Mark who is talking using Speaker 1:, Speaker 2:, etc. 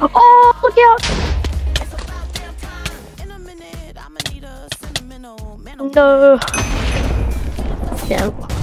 Speaker 1: Oh, look out! No. Damn.